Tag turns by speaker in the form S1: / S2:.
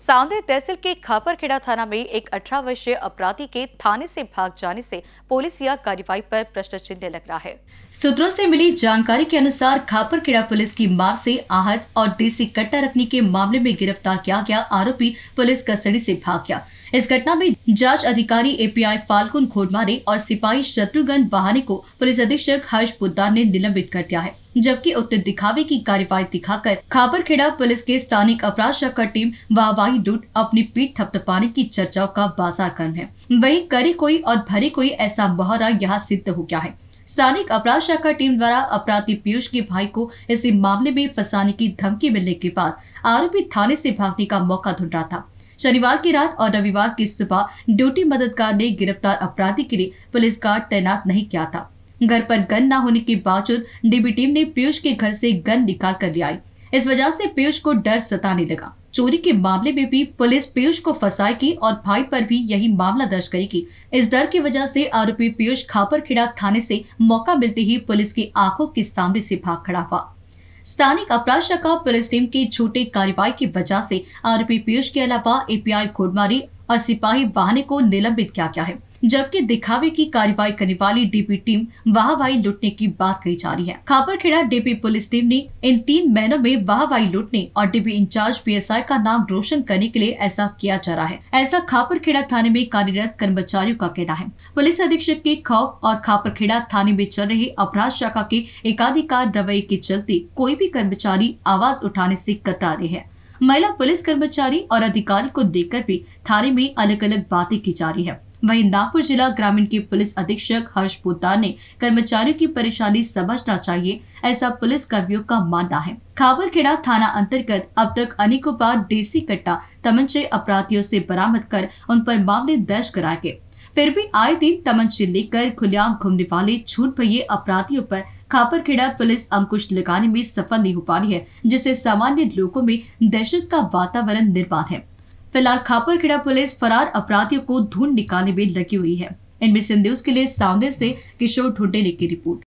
S1: सावंदी तहसील के खापरखेड़ा थाना में एक 18 वर्षीय अपराधी के थाने से भाग जाने से पुलिस या कार्रवाई पर प्रश्न चिन्ह लग रहा है।
S2: सूत्रों से मिली जानकारी के अनुसार खापरखेड़ा पुलिस की मार से आहत और देसी कट्टा रखने के मामले में गिरफ़्तार किया गया आरोपी पुलिस कस्टडी से भाग गया। इस घटना में जाँच अधिकारी एपीआई फाल्गुन खोडमारे और सिपाही शत्रुघ्न बहाने को पुलिस अधीक्षक हर्ष पुद्दार ने निलंबित कर दिया है। जबकि उक्त दिखावे की कार्यवाही दिखाकर खापरखेड़ा पुलिस के स्थानिक अपराध शाखा टीम वाहवाही लूट अपनी पीठ थपथपाने की चर्चाओं का बाज़ार कर्म है। वही करी कोई और भरी कोई ऐसा मुहावरा यहाँ सिद्ध हो गया है। स्थानिक अपराध शाखा टीम द्वारा अपराधी पीयूष के भाई को इसी मामले में फंसाने की धमकी मिलने के बाद आरोपी थाने से भागने का मौका ढूंढ रहा था। शनिवार की रात और रविवार की सुबह ड्यूटी मददगार ने गिरफ़्तार अपराधी के लिए पुलिस गार्ड तैनात नहीं किया था। घर पर गन न होने के बावजूद डीबी टीम ने पीयूष के घर से गन निकाल कर ले आई। इस वजह से पीयूष को डर सताने लगा। चोरी के मामले में भी पुलिस पीयूष को फंसाएगी और भाई पर भी यही मामला दर्ज करेगी। इस डर की वजह से आरोपी पीयूष खापरखेड़ा थाने से मौका मिलते ही पुलिस की आँखों के सामने से भाग खड़ा हुआ। स्थानिक अपराध शाखा पुलिस टीम की छोटे कार्रवाई की वजह से आरोपी पीयूष के अलावा एपीआई खोडमारी और सिपाही वाहने को निलंबित किया गया है। जबकि दिखावे की कार्रवाई करने वाली डीपी टीम वाहवाही लूटने की बात कही जा रही है। खापरखेड़ा डीपी पुलिस टीम ने इन तीन महीनों में वाहवाही लूटने और डीपी इंचार्ज पीएसआई का नाम रोशन करने के लिए ऐसा किया जा रहा है। ऐसा खापरखेड़ा थाने में कार्यरत कर्मचारियों का कहना है। पुलिस अधीक्षक के खौफ और खापरखेड़ा थाने में चल रहे अपराध शाखा के एकाधिकार रवैये के चलते कोई भी कर्मचारी आवाज़ उठाने से कतरा हैं। महिला पुलिस कर्मचारी और अधिकारी को देखकर भी थाने में अलग अलग बातें की जा रही है। वहीं नागपुर जिला ग्रामीण के पुलिस अधीक्षक हर्ष पोदार ने कर्मचारियों की परेशानी समझना चाहिए, ऐसा पुलिस कर्मियों का मानना है। खाबरखेड़ा थाना अंतर्गत अब तक अनेकों बार देसी कट्टा तमंचे अपराधियों से बरामद कर उन पर मामले दर्ज कराए गए। फिर भी आए दिन तमंचे लेकर खुलेआम घूमने वाले छूट भैये अपराधियों पर खापरखेड़ा पुलिस अंकुश लगाने में सफल नहीं हो पा रही है, जिससे सामान्य लोगों में दहशत का वातावरण निर्माण है। फ़िलहाल खापरखेड़ा पुलिस फरार अपराधियों को ढूंढ निकालने में लगी हुई है। इनमें सिंधे के लिए साउंदर से किशोर ढोडेले की रिपोर्ट।